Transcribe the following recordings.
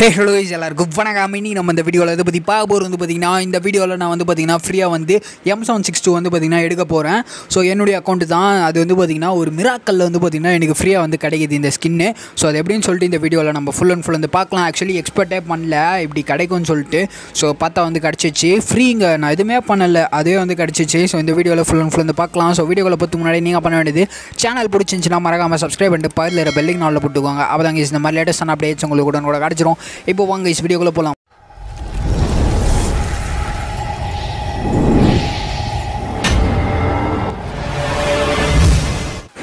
Hey hello guys, எல்லாருக்கும் வணக்கம். இனி நம்ம இந்த வீடியோவில் வந்து பற்றி பார்க்க போகிறது வந்து பார்த்திங்கன்னா இந்த வீடியோவில் நான் வந்து பார்த்திங்கன்னா ஃப்ரீயாக வந்து எம் செவன் சிக்ஸ் டூ வந்து பார்த்திங்கன்னா எடுக்க போகிறேன் ஸோ என்னுடைய அக்கௌண்ட்டு தான். அது வந்து பார்த்திங்கன்னா ஒரு மிராக்கல்ல வந்து பார்த்திங்கன்னா எனக்கு ஃப்ரீயாக வந்து கிடைக்குது இந்த ஸ்கின்னு ஸோ அது எப்படின்னு சொல்லிட்டு இந்த வீடியோவில் நம்ம ஃபுல் அண்ட் ஃபுல் வந்து பார்க்கலாம். ஆக்சுவலி எக்ஸ்பெக்டே பண்ணல. இப்படி கிடைக்கும்னு சொல்லிட்டு ஸோ பார்த்தா வந்து கிடச்சிச்சு. ஃப்ரீங்க நான் எதுவுமே பண்ணலை. அதே வந்து கிடச்சிச்சு. ஸோ இந்த வீடியோவில் ஃபுல் அண்ட் ஃபுல் வந்து பார்க்கலாம். ஸோ வீடியோவில் பார்த்து முன்னாடி நீங்கள் பண்ண வேண்டியது சேனல் பிடிச்சிருந்துச்சுன்னா மறக்காமல் சப்ஸ்கிரைப் பண்ணிட்டு பக்கத்தில் பெல்லிங் நாளில் போட்டுக்கோங்க. அப்போ தாங்க இந்த மாதிரி லேட்டஸ்டான அப்டேட்ஸ் உங்களுக்கு கூட கூட கிடச்சிரும். இப்போ வாங்க இஸ் வீடியோக்குள்ளே போகலாம்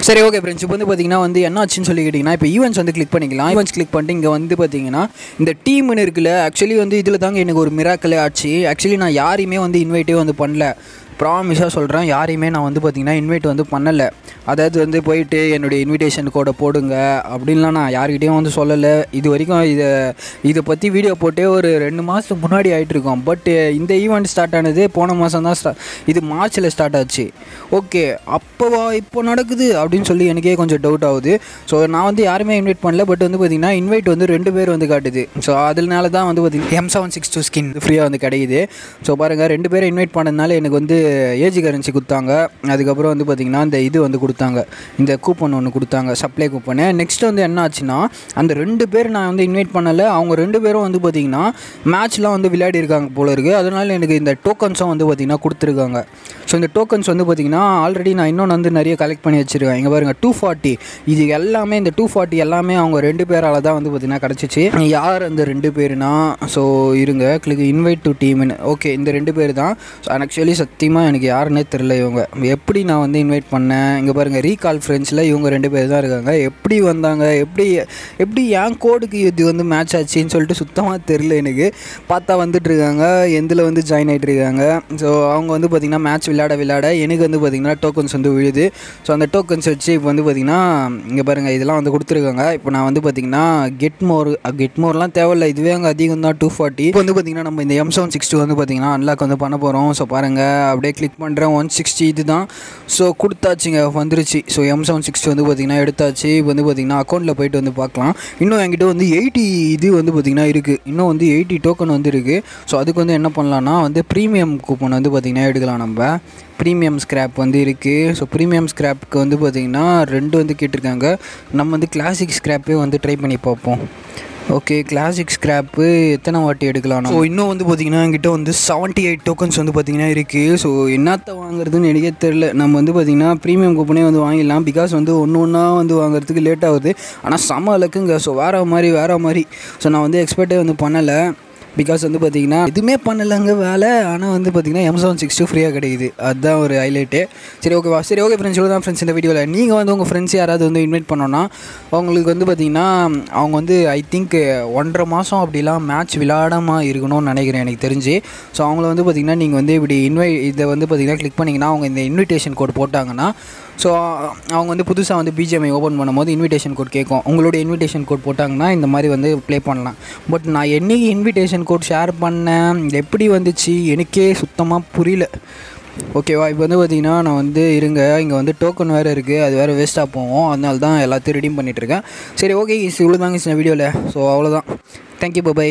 சரி ஓகே ஃப்ரெண்ட்ஸ் இப்போ வந்து பார்த்தீங்கன்னா வந்து என்ன ஆச்சுன்னு சொல்லி கேட்டிங்கன்னா இப்போ ஈவெண்ட்ஸ் வந்து கிளிக் பண்ணிக்கலாம். ஈவெண்ட்ஸ் கிளிக் பண்ணிட்டு இங்கே வந்து பார்த்தீங்கன்னா இந்த டீம்னு இருக்குல்ல ஆக்சுவலி வந்து இதில் தாங்க எனக்கு ஒரு மிராக்கலே ஆச்சு. ஆக்சுவலி நான் யாரையுமே வந்து இன்வைட்டே வந்து பண்ணல. ப்ராமிஸாக சொல்கிறேன் யாரையுமே நான் வந்து பார்த்திங்கன்னா இன்வைட் வந்து பண்ணலை. அதாவது வந்து போயிட்டு என்னுடைய இன்விடேஷன் கோடை போடுங்க. அப்படின்லாம் நான் யார்கிட்டயும் வந்து சொல்லலை. இது வரைக்கும் இதை இதை பற்றி வீடியோ போட்டே ஒரு ரெண்டு மாதத்துக்கு முன்னாடி ஆகிட்டுருக்கோம் பட் இந்த ஈவெண்ட் ஸ்டார்ட் ஆனது போன மாதம் தான் ஸ்டா இது மார்ச்சில் ஸ்டார்ட் ஆச்சு. ஓகே அப்போவா இப்போ நடக்குது அப்படின்னு சொல்லி எனக்கே கொஞ்சம் டவுட் ஆகுது. ஸோ நான் வந்து யாருமே இன்வைட் பண்ணல. பட் வந்து பார்த்தீங்கன்னா இன்வைட் வந்து ரெண்டு பேர் வந்து காட்டுது. ஸோ அதனால தான் வந்து பார்த்தீங்கன்னா M seven six two skin ஃப்ரீயாக வந்து கிடைக்குது. ஸோ பாருங்கள் ரெண்டு பேரும் இன்வைட் பண்ணதுனால எனக்கு வந்து ஏஜி கரன்சி கொடுத்தாங்க. அதுக்கப்புறம் வந்து பார்த்திங்கன்னா இந்த இது வந்து கொடுத்தாங்க. இந்த கூப்பன் ஒன்று கொடுத்தாங்க சப்ளை கூப்பனு நெக்ஸ்ட் வந்து என்ன ஆச்சுன்னா அந்த ரெண்டு பேர் நான் வந்து இன்வைட் பண்ணலை. அவங்க ரெண்டு பேரும் வந்து பார்த்திங்கன்னா மேட்ச்லாம் வந்து விளையாடி இருக்காங்க போல இருக்குது அதனால் எனக்கு இந்த டோக்கன்ஸும் வந்து பார்த்திங்கன்னா கொடுத்துருக்காங்க. ஸோ இந்த டோக்கன்ஸ் வந்து பார்த்திங்கன்னா ஆல்ரெடி நான் இன்னொன்று வந்து நிறைய கலெக்ட் பண்ணி வச்சுருக்கேன். இங்கே பாருங்கள் டூ ஃபார்ட்டி இது எல்லாமே இந்த டூ ஃபார்ட்டி எல்லாமே அவங்க ரெண்டு பேரால் தான் வந்து பார்த்திங்கன்னா கிடச்சிச்சு. யார் அந்த ரெண்டு பேருனா ஸோ இருங்க கிளிக் இன்வைட் டு டீம்னு ஓகே இந்த ரெண்டு பேர் தான். ஸோ ஆக்சுவலி சத்தியமாக எனக்கு யாருன்னே தெரில இவங்க. எப்படி நான் வந்து இன்வைட் பண்ணேன்? இங்கே பாருங்கள் ரீகால் ஃப்ரெண்ட்ஸில் இவங்க ரெண்டு பேர் தான் இருக்காங்க. எப்படி வந்தாங்க? எப்படி எப்படி என் கோடுக்கு இது வந்து மேட்ச் ஆச்சுன்னு சொல்லிட்டு சுத்தமாக தெரில எனக்கு. பார்த்தா வந்துட்டு இருக்காங்க எந்தில் வந்து ஜாயின் ஆகிட்டு இருக்காங்க. ஸோ அவங்க வந்து பார்த்திங்கன்னா மேட்ச் விளையாட விளையாட எனக்கு வந்து பார்த்திங்கன்னா டோக்கன்ஸ் வந்து விழுது. ஸோ அந்த டோக்கன்ஸ் வச்சு இப்போ வந்து பார்த்திங்கன்னா இங்கே பாருங்கள் இதெல்லாம் வந்து கொடுத்துருக்காங்க. இப்போ நான் வந்து பார்த்திங்கன்னா கெட் மோர் கெட் மோர்லாம் தேவையில்ல. இதுவே அங்கே அதிகம் தான் டூ ஃபார்ட்டி இப்போ வந்து பார்த்திங்கன்னா நம்ம இந்த எம் செவன் சிக்ஸ்டி வந்து பார்த்திங்கன்னா அன்லாக் வந்து பண்ண போகிறோம் ஸோ பாருங்கள் அப்படியே கிளிக் பண்ணுறேன் ஒன் சிக்ஸ்டி இது தான் ஸோ கொடுத்தாச்சுங்க வந்துருச்சு. ஸோ எம் செவன் சிக்ஸ்டி வந்து பார்த்திங்கன்னா எடுத்தாச்சு. இப்போ வந்து பார்த்திங்கன்னா அக்கௌண்ட்டில் போயிட்டு வந்து பார்க்கலாம். இன்னும் என்கிட்ட வந்து எயிட்டி இது வந்து பார்த்திங்கன்னா இருக்குது இன்னும் வந்து எயிட்டி டோக்கன் வந்து இருக்குது ஸோ அதுக்கு வந்து என்ன பண்ணலான்னா வந்து ப்ரீமியம் கூப்பன் வந்து பார்த்திங்கன்னா எடுக்கலாம் நம்ம. ப்ரீமியம் ஸ்க்ராப் வந்து இருக்குது ஸோ ப்ரீமியம் ஸ்க்ராப்புக்கு வந்து பார்த்திங்கன்னா ரெண்டு வந்து கேட்டிருக்காங்க. நம்ம வந்து கிளாசிக் ஸ்க்ராப்பே வந்து ட்ரை பண்ணி பார்ப்போம். ஓகே கிளாசிக் ஸ்க்ராப்பு எத்தனை வாட்டி எடுக்கலாம் ஸோ இன்னும் வந்து பார்த்திங்கன்னா என்கிட்ட வந்து செவன்ட்டி எயிட் டோக்கன்ஸ் வந்து பார்த்திங்கன்னா இருக்குது ஸோ என்னத்தை வாங்குறதுன்னு எனக்கே தெரில நம்ம வந்து பார்த்திங்கன்னா ப்ரீமியம் கூப்பனே வந்து வாங்கிடலாம். பிகாஸ் வந்து ஒன்று ஒன்றா வந்து வாங்குறதுக்கு லேட் ஆகுது. ஆனால் செம அளக்குங்க ஸோ வேறு மாதிரி வேறு மாதிரி. ஸோ நான் வந்து எக்ஸ்பெக்டே வந்து பண்ணலை. பிகாஸ் வந்து பார்த்தீங்கன்னா எதுவுமே பண்ணலங்க வேலை. ஆனால் வந்து பார்த்தீங்கன்னா எம் சிக்ஸ் டூ ஃப்ரீயாக கிடைக்குது. அதுதான் ஒரு ஹைலைட்டு சரி ஓகேவா சரி ஓகே ஃப்ரெண்ட்ஸ் தான் ஃப்ரெண்ட்ஸ் இந்த வீடியோவில் நீங்கள் வந்து உங்கள் ஃப்ரெண்ட்ஸ் யாராவது வந்து இன்வைட் பண்ணோன்னா அவங்களுக்கு வந்து பார்த்தீங்கன்னா அவங்க வந்து ஐ திங்க் ஒன்றரை மாதம் அப்படிலாம் மேட்ச் விளாடாமல் இருக்கணும்னு நினைக்கிறேன் எனக்கு தெரிஞ்சு. ஸோ அவங்கள வந்து பார்த்திங்கன்னா நீங்கள் வந்து இப்படி இன்வை இதை வந்து பார்த்திங்கன்னா கிளிக் பண்ணிங்கன்னா அவங்க இந்த இன்விடேஷன் கோட் போட்டாங்கன்னா ஸோ அவங்க வந்து புதுசாக வந்து பிஜிஎம்ஐ ஓப்பன் பண்ணும்போது இன்விடேஷன் கோட் கேட்கும். உங்களோட இன்விடேஷன் கோட் போட்டாங்கன்னா இந்த மாதிரி வந்து ப்ளே பண்ணலாம். பட் நான் என்னைக்கு இன்விடேஷன் கோட் ஷேர் பண்ணேன். எப்படி வந்துச்சு? எனக்கே சுத்தமாக புரியல. ஓகேவா இப்போ வந்து பார்த்தீங்கன்னா நான் வந்து இருங்க. இங்கே வந்து டோக்கன் வேறு இருக்குது அது வேறு வேஸ்ட்டாக போவோம் அதனால தான் எல்லாத்தையும் ரெடீம் பண்ணிகிட்ருக்கேன் சரி ஓகே இவ்வளோ தாங்க வீடியோவில் ஸோ அவ்வளோதான் தேங்க்யூ பை